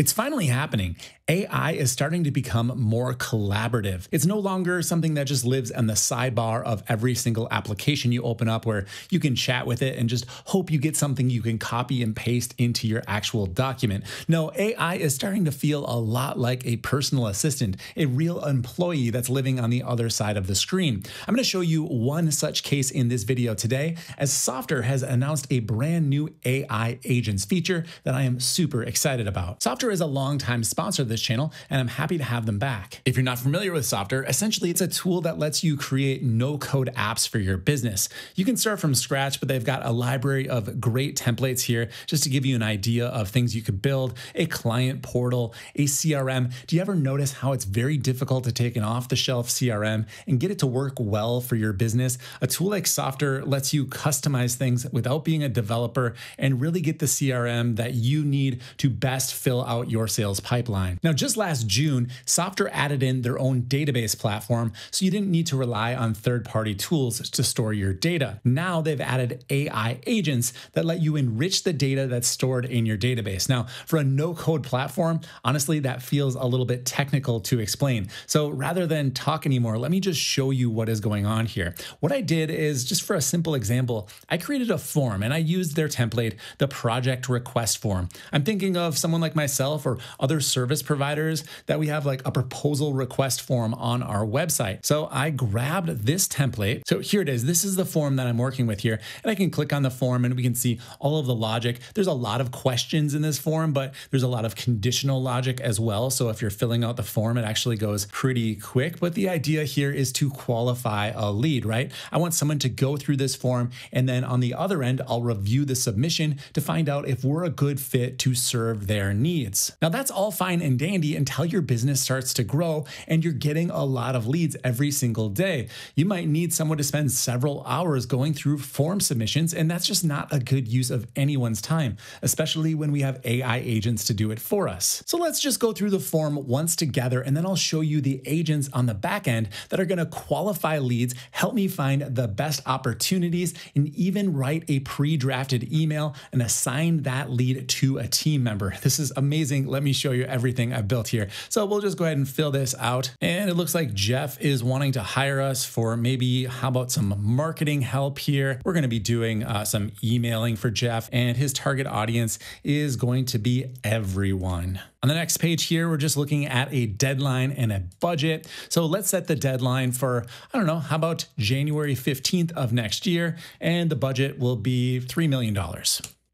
It's finally happening. AI is starting to become more collaborative. It's no longer something that just lives on the sidebar of every single application you open up where you can chat with it and just hope you get something you can copy and paste into your actual document. No, AI is starting to feel a lot like a personal assistant, a real employee that's living on the other side of the screen. I'm going to show you one such case in this video today as Softr has announced a brand new AI agents feature that I am super excited about. Softr is a longtime sponsor of this channel, and I'm happy to have them back. If you're not familiar with Softr, essentially it's a tool that lets you create no-code apps for your business. You can start from scratch, but they've got a library of great templates here just to give you an idea of things you could build, a client portal, a CRM. Do you ever notice how it's very difficult to take an off-the-shelf CRM and get it to work well for your business? A tool like Softr lets you customize things without being a developer and really get the CRM that you need to best fill out your sales pipeline. Now, just last June, Softr added in their own database platform, so you didn't need to rely on third-party tools to store your data. Now they've added AI agents that let you enrich the data that's stored in your database. Now, for a no-code platform, honestly, that feels a little bit technical to explain. So rather than talk anymore, let me just show you what is going on here. What I did is, just for a simple example, I created a form and I used their template, the project request form. I'm thinking of someone like myself myself or other service providers that we have like a proposal request form on our website. So I grabbed this template. So here it is. This is the form that I'm working with here. And I can click on the form and we can see all of the logic. There's a lot of questions in this form, but there's a lot of conditional logic as well. So if you're filling out the form, it actually goes pretty quick. But the idea here is to qualify a lead, right? I want someone to go through this form. And then on the other end, I'll review the submission to find out if we're a good fit to serve their needs. Now that's all fine and dandy until your business starts to grow and you're getting a lot of leads every single day. You might need someone to spend several hours going through form submissions and that's just not a good use of anyone's time, especially when we have AI agents to do it for us. So let's just go through the form once together and then I'll show you the agents on the back end that are going to qualify leads, help me find the best opportunities, and even write a pre-drafted email and assign that lead to a team member. This is amazing amazing. Let me show you everything I've built here. So we'll just go ahead and fill this out. And it looks like Jeff is wanting to hire us for maybe, how about some marketing help here? We're going to be doing uh, some emailing for Jeff and his target audience is going to be everyone. On the next page here, we're just looking at a deadline and a budget. So let's set the deadline for, I don't know, how about January 15th of next year? And the budget will be $3 million.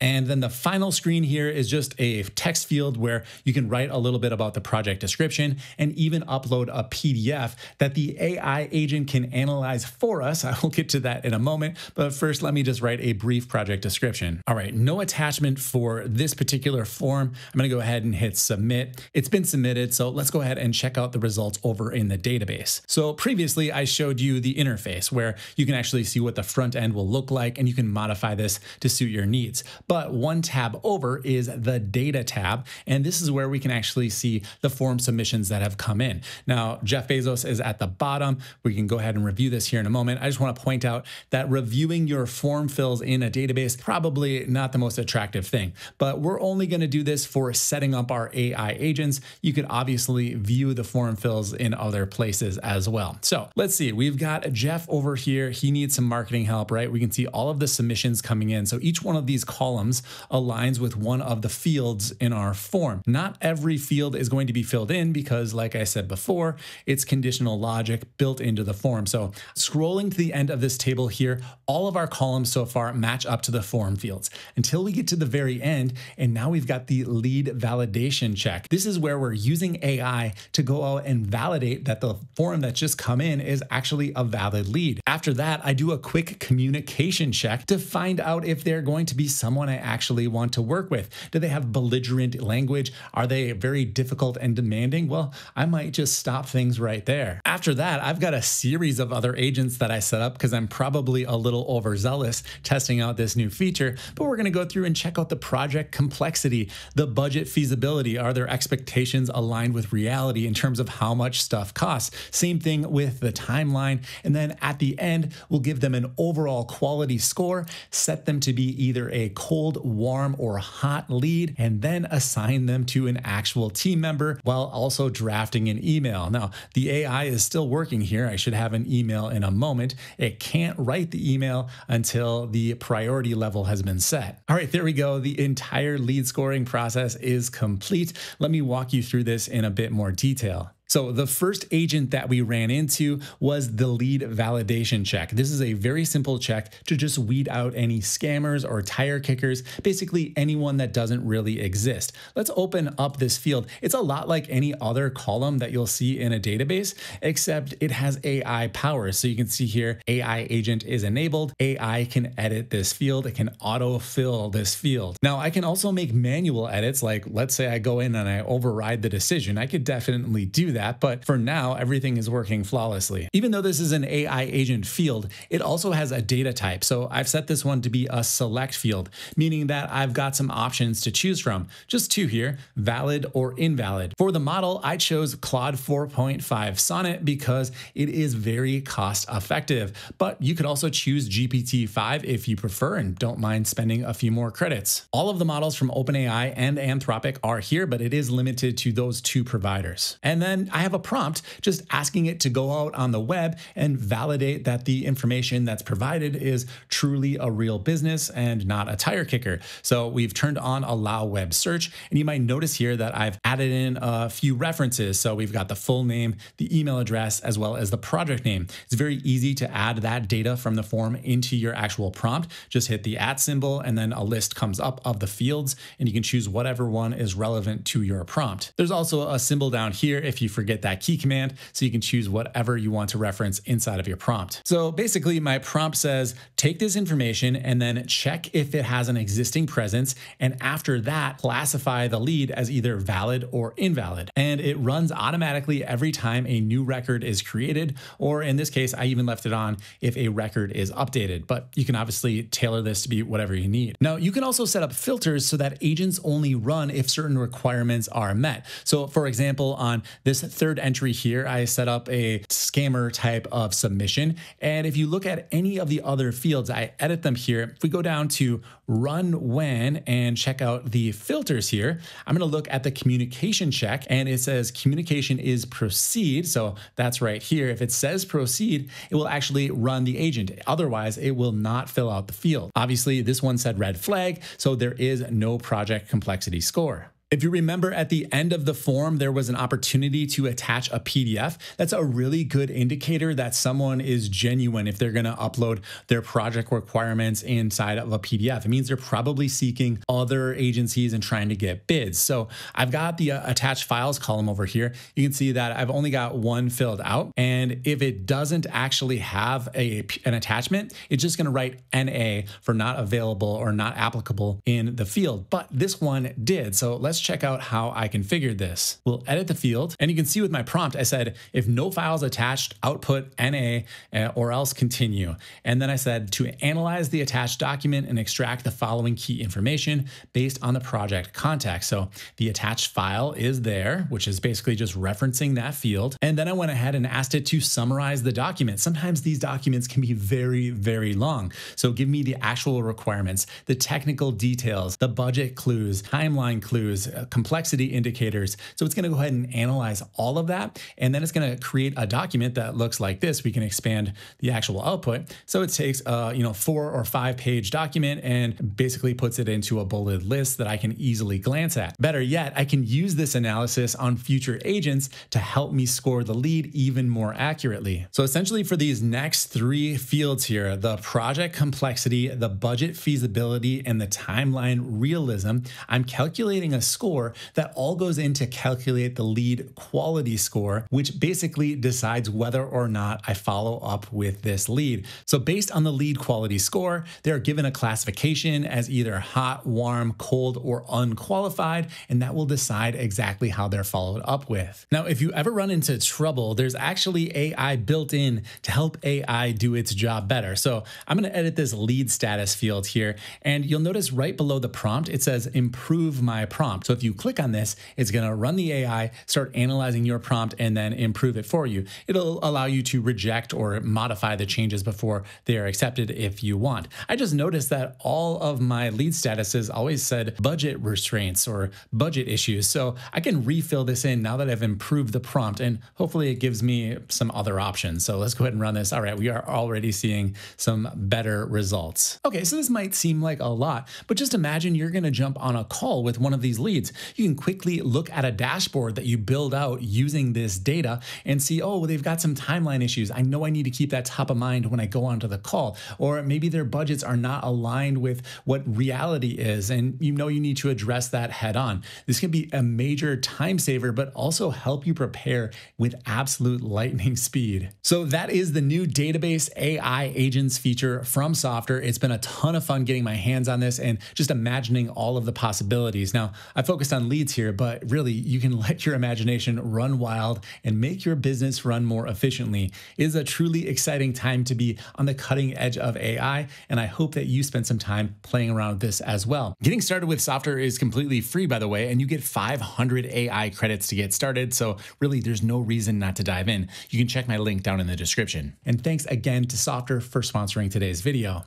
And then the final screen here is just a text field where you can write a little bit about the project description and even upload a PDF that the AI agent can analyze for us. I will get to that in a moment, but first let me just write a brief project description. All right, no attachment for this particular form. I'm gonna go ahead and hit submit. It's been submitted, so let's go ahead and check out the results over in the database. So previously I showed you the interface where you can actually see what the front end will look like and you can modify this to suit your needs. But one tab over is the data tab. And this is where we can actually see the form submissions that have come in. Now, Jeff Bezos is at the bottom. We can go ahead and review this here in a moment. I just want to point out that reviewing your form fills in a database, probably not the most attractive thing, but we're only going to do this for setting up our AI agents. You could obviously view the form fills in other places as well. So let's see, we've got Jeff over here. He needs some marketing help, right? We can see all of the submissions coming in. So each one of these columns columns aligns with one of the fields in our form. Not every field is going to be filled in because, like I said before, it's conditional logic built into the form. So scrolling to the end of this table here, all of our columns so far match up to the form fields until we get to the very end. And now we've got the lead validation check. This is where we're using AI to go out and validate that the form that's just come in is actually a valid lead. After that, I do a quick communication check to find out if they're going to be someone I actually want to work with? Do they have belligerent language? Are they very difficult and demanding? Well, I might just stop things right there. After that, I've got a series of other agents that I set up because I'm probably a little overzealous testing out this new feature, but we're going to go through and check out the project complexity, the budget feasibility. Are their expectations aligned with reality in terms of how much stuff costs? Same thing with the timeline. And then at the end, we'll give them an overall quality score, set them to be either a core cold, warm, or hot lead, and then assign them to an actual team member while also drafting an email. Now, the AI is still working here. I should have an email in a moment. It can't write the email until the priority level has been set. All right, there we go. The entire lead scoring process is complete. Let me walk you through this in a bit more detail. So the first agent that we ran into was the lead validation check. This is a very simple check to just weed out any scammers or tire kickers, basically anyone that doesn't really exist. Let's open up this field. It's a lot like any other column that you'll see in a database, except it has AI power. So you can see here, AI agent is enabled. AI can edit this field. It can autofill this field. Now I can also make manual edits. Like let's say I go in and I override the decision. I could definitely do that that, but for now, everything is working flawlessly. Even though this is an AI agent field, it also has a data type. So I've set this one to be a select field, meaning that I've got some options to choose from. Just two here, valid or invalid. For the model, I chose Claude 4.5 Sonnet because it is very cost effective, but you could also choose GPT-5 if you prefer and don't mind spending a few more credits. All of the models from OpenAI and Anthropic are here, but it is limited to those two providers. And then I have a prompt just asking it to go out on the web and validate that the information that's provided is truly a real business and not a tire kicker. So we've turned on allow web search and you might notice here that I've added in a few references. So we've got the full name, the email address, as well as the project name. It's very easy to add that data from the form into your actual prompt. Just hit the at symbol and then a list comes up of the fields and you can choose whatever one is relevant to your prompt. There's also a symbol down here if you forget that key command so you can choose whatever you want to reference inside of your prompt. So basically my prompt says, take this information and then check if it has an existing presence. And after that, classify the lead as either valid or invalid. And it runs automatically every time a new record is created, or in this case, I even left it on if a record is updated, but you can obviously tailor this to be whatever you need. Now you can also set up filters so that agents only run if certain requirements are met. So for example, on this third entry here, I set up a scammer type of submission. And if you look at any of the other fields, I edit them here. If we go down to run when and check out the filters here, I'm going to look at the communication check and it says communication is proceed. So that's right here. If it says proceed, it will actually run the agent. Otherwise, it will not fill out the field. Obviously, this one said red flag, so there is no project complexity score. If you remember at the end of the form, there was an opportunity to attach a PDF. That's a really good indicator that someone is genuine if they're going to upload their project requirements inside of a PDF. It means they're probably seeking other agencies and trying to get bids. So I've got the uh, attached files column over here. You can see that I've only got one filled out. And if it doesn't actually have a, an attachment, it's just going to write NA for not available or not applicable in the field. But this one did. So let's let's check out how I configured this. We'll edit the field and you can see with my prompt, I said, if no files attached, output NA uh, or else continue. And then I said to analyze the attached document and extract the following key information based on the project context. So the attached file is there, which is basically just referencing that field. And then I went ahead and asked it to summarize the document. Sometimes these documents can be very, very long. So give me the actual requirements, the technical details, the budget clues, timeline clues, uh, complexity indicators. So it's going to go ahead and analyze all of that. And then it's going to create a document that looks like this. We can expand the actual output. So it takes a you know four or five page document and basically puts it into a bulleted list that I can easily glance at. Better yet, I can use this analysis on future agents to help me score the lead even more accurately. So essentially for these next three fields here, the project complexity, the budget feasibility, and the timeline realism, I'm calculating a score that all goes in to calculate the lead quality score, which basically decides whether or not I follow up with this lead. So based on the lead quality score, they're given a classification as either hot, warm, cold, or unqualified, and that will decide exactly how they're followed up with. Now, if you ever run into trouble, there's actually AI built in to help AI do its job better. So I'm going to edit this lead status field here, and you'll notice right below the prompt, it says improve my prompt. So if you click on this, it's going to run the AI, start analyzing your prompt, and then improve it for you. It'll allow you to reject or modify the changes before they are accepted if you want. I just noticed that all of my lead statuses always said budget restraints or budget issues. So I can refill this in now that I've improved the prompt and hopefully it gives me some other options. So let's go ahead and run this. All right, we are already seeing some better results. Okay, so this might seem like a lot, but just imagine you're going to jump on a call with one of these leads. You can quickly look at a dashboard that you build out using this data and see, oh, they've got some timeline issues. I know I need to keep that top of mind when I go onto the call. Or maybe their budgets are not aligned with what reality is, and you know you need to address that head on. This can be a major time saver, but also help you prepare with absolute lightning speed. So that is the new database AI agents feature from Softr. It's been a ton of fun getting my hands on this and just imagining all of the possibilities. Now, I focused on leads here, but really you can let your imagination run wild and make your business run more efficiently. It is a truly exciting time to be on the cutting edge of AI, and I hope that you spend some time playing around with this as well. Getting started with Softr is completely free, by the way, and you get 500 AI credits to get started. So really, there's no reason not to dive in. You can check my link down in the description. And thanks again to Softr for sponsoring today's video.